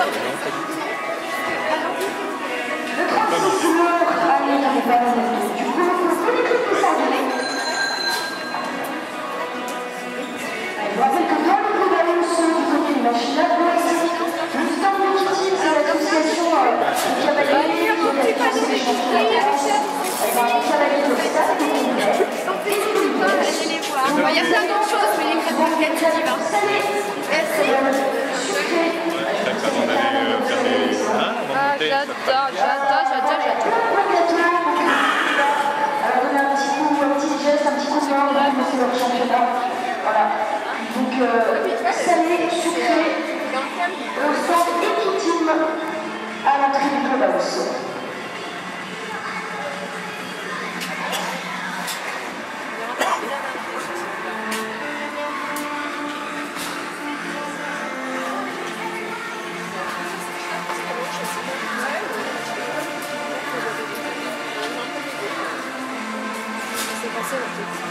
Il y a plein d'autres choses, mais les crêpes Cathy, tu vas. Hein, Ah, monter, j'adore, j'adore, j'adore, j'adore. Un petit coup, un petit geste, un petit coup de main, c'est leur championnat. Voilà. Donc, euh, salé, sucré, au équitime à l'entrée du clubhouse. Facilities.